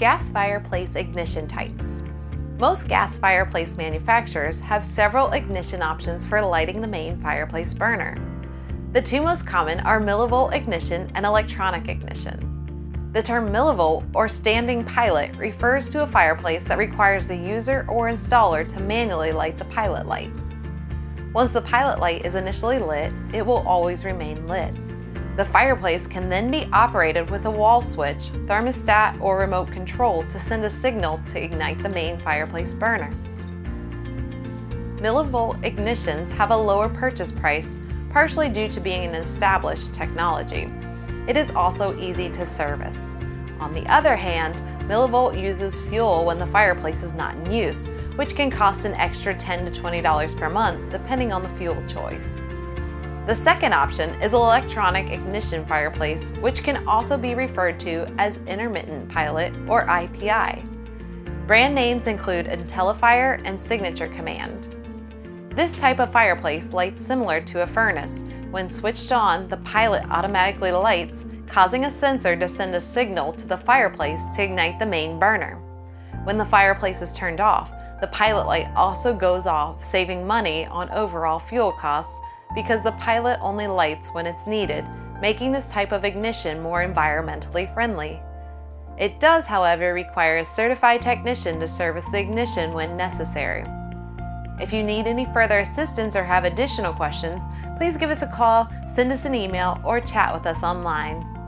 Gas fireplace ignition types. Most gas fireplace manufacturers have several ignition options for lighting the main fireplace burner. The two most common are millivolt ignition and electronic ignition. The term millivolt or standing pilot refers to a fireplace that requires the user or installer to manually light the pilot light. Once the pilot light is initially lit, it will always remain lit. The fireplace can then be operated with a wall switch, thermostat, or remote control to send a signal to ignite the main fireplace burner. Millivolt ignitions have a lower purchase price, partially due to being an established technology. It is also easy to service. On the other hand, Millivolt uses fuel when the fireplace is not in use, which can cost an extra 10 to $20 per month depending on the fuel choice. The second option is an electronic ignition fireplace, which can also be referred to as intermittent pilot or IPI. Brand names include IntelliFire and Signature Command. This type of fireplace lights similar to a furnace. When switched on, the pilot automatically lights, causing a sensor to send a signal to the fireplace to ignite the main burner. When the fireplace is turned off, the pilot light also goes off, saving money on overall fuel costs because the pilot only lights when it's needed, making this type of ignition more environmentally friendly. It does, however, require a certified technician to service the ignition when necessary. If you need any further assistance or have additional questions, please give us a call, send us an email, or chat with us online.